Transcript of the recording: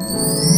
Música